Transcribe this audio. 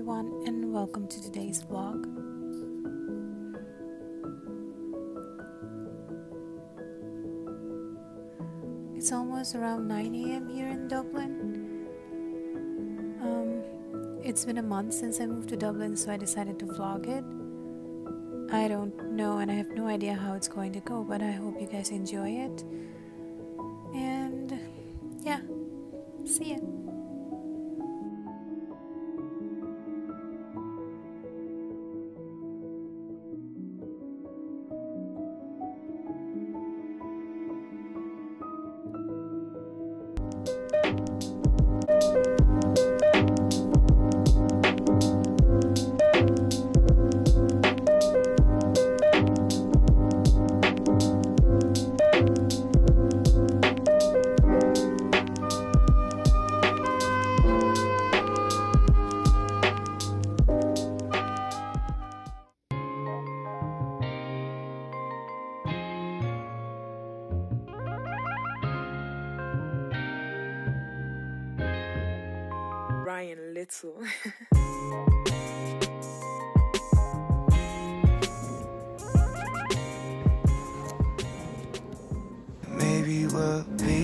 everyone, and welcome to today's vlog. It's almost around 9 a.m. here in Dublin. Um, it's been a month since I moved to Dublin, so I decided to vlog it. I don't know, and I have no idea how it's going to go, but I hope you guys enjoy it. And yeah, see ya. Ryan Maybe we'll be